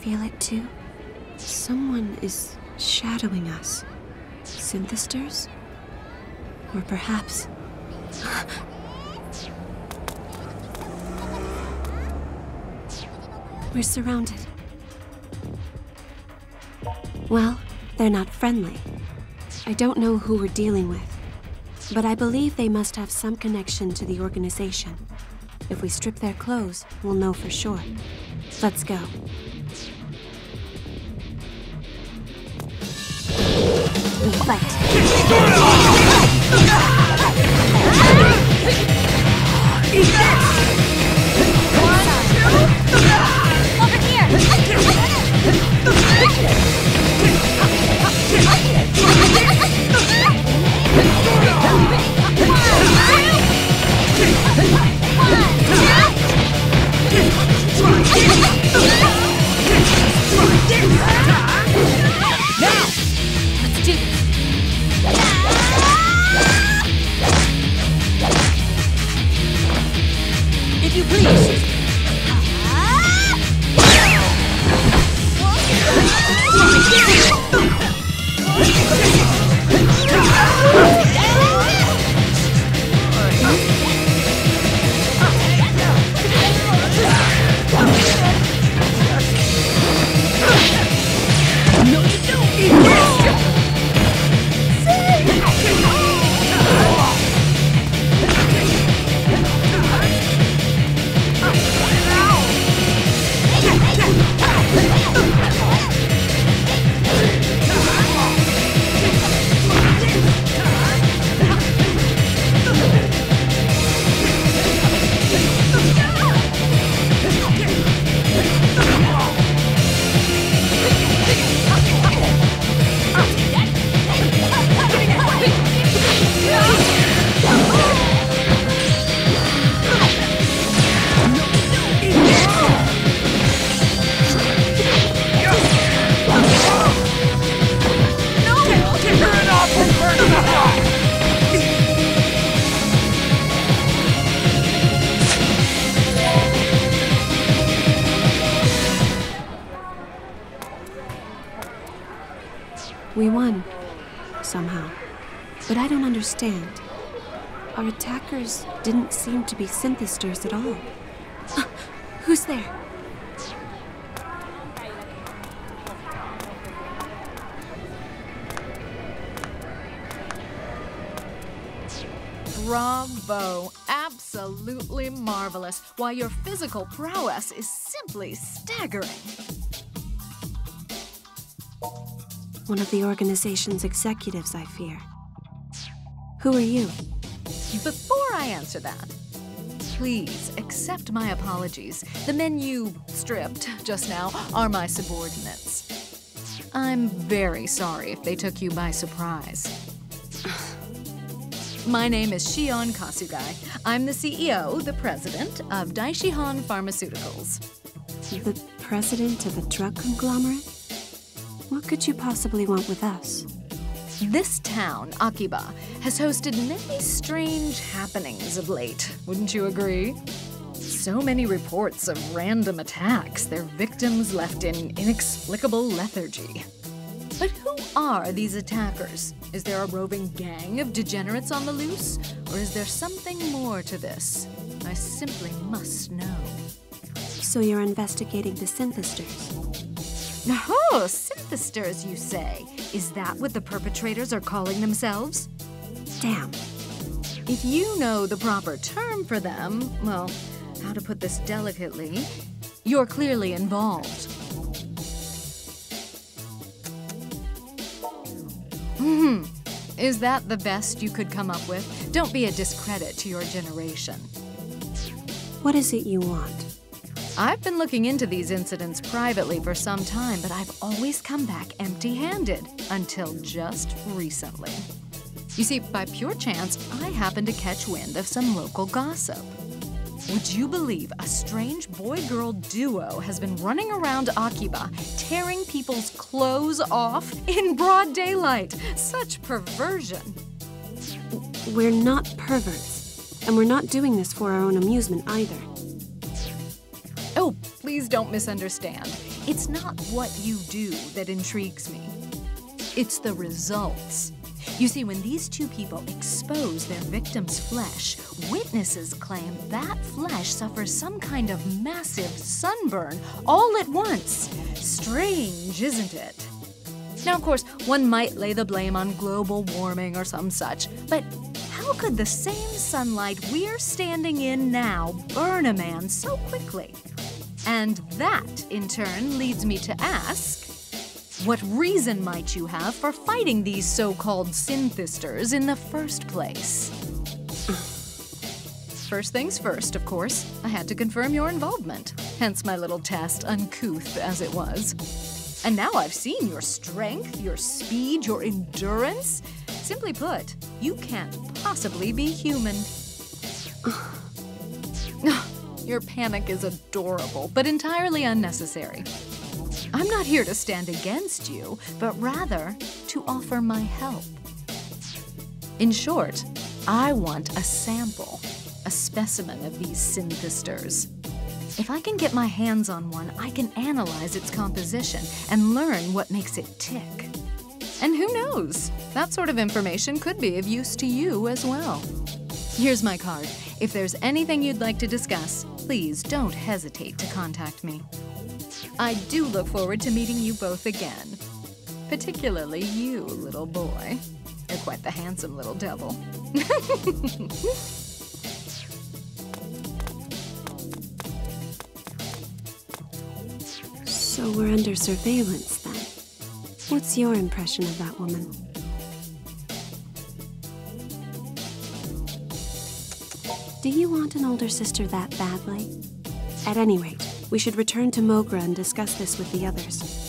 feel it too? Someone is shadowing us. Synthisters? Or perhaps. We're surrounded. Well, they're not friendly. I don't know who we're dealing with, but I believe they must have some connection to the organization. If we strip their clothes, we'll know for sure. Let's go. We fight. We won. Somehow. But I don't understand. Our attackers didn't seem to be synthisters at all. Uh, who's there? Bravo! Absolutely marvelous. Why, your physical prowess is simply staggering. One of the organization's executives, I fear. Who are you? Before I answer that, please accept my apologies. The men you stripped just now are my subordinates. I'm very sorry if they took you by surprise. My name is Shion Kasugai. I'm the CEO, the president of Daishihan Pharmaceuticals. The president of a drug conglomerate? What could you possibly want with us? This town, Akiba, has hosted many strange happenings of late. Wouldn't you agree? So many reports of random attacks, their victims left in inexplicable lethargy. But who are these attackers? Is there a roving gang of degenerates on the loose? Or is there something more to this? I simply must know. So you're investigating the synthisters? Oh, synthisters, you say? Is that what the perpetrators are calling themselves? Damn. If you know the proper term for them, well, how to put this delicately, you're clearly involved. Hmm. Is that the best you could come up with? Don't be a discredit to your generation. What is it you want? I've been looking into these incidents privately for some time, but I've always come back empty handed until just recently. You see, by pure chance, I happened to catch wind of some local gossip. Would you believe a strange boy girl duo has been running around Akiba, tearing people's clothes off in broad daylight? Such perversion. We're not perverts, and we're not doing this for our own amusement either. Please don't misunderstand. It's not what you do that intrigues me, it's the results. You see, when these two people expose their victim's flesh, witnesses claim that flesh suffers some kind of massive sunburn all at once. Strange, isn't it? Now, of course, one might lay the blame on global warming or some such, but how could the same sunlight we're standing in now burn a man so quickly? And that, in turn, leads me to ask what reason might you have for fighting these so called synthisters in the first place? First things first, of course, I had to confirm your involvement, hence my little test, uncouth as it was. And now I've seen your strength, your speed, your endurance. Simply put, you can't possibly be human. Your panic is adorable, but entirely unnecessary. I'm not here to stand against you, but rather to offer my help. In short, I want a sample, a specimen of these synthisters. If I can get my hands on one, I can analyze its composition and learn what makes it tick. And who knows? That sort of information could be of use to you as well. Here's my card. If there's anything you'd like to discuss, please don't hesitate to contact me. I do look forward to meeting you both again. Particularly you, little boy. You're quite the handsome little devil. So we're under surveillance then. What's your impression of that woman? Do you want an older sister that badly? At any rate, we should return to Mogra and discuss this with the others.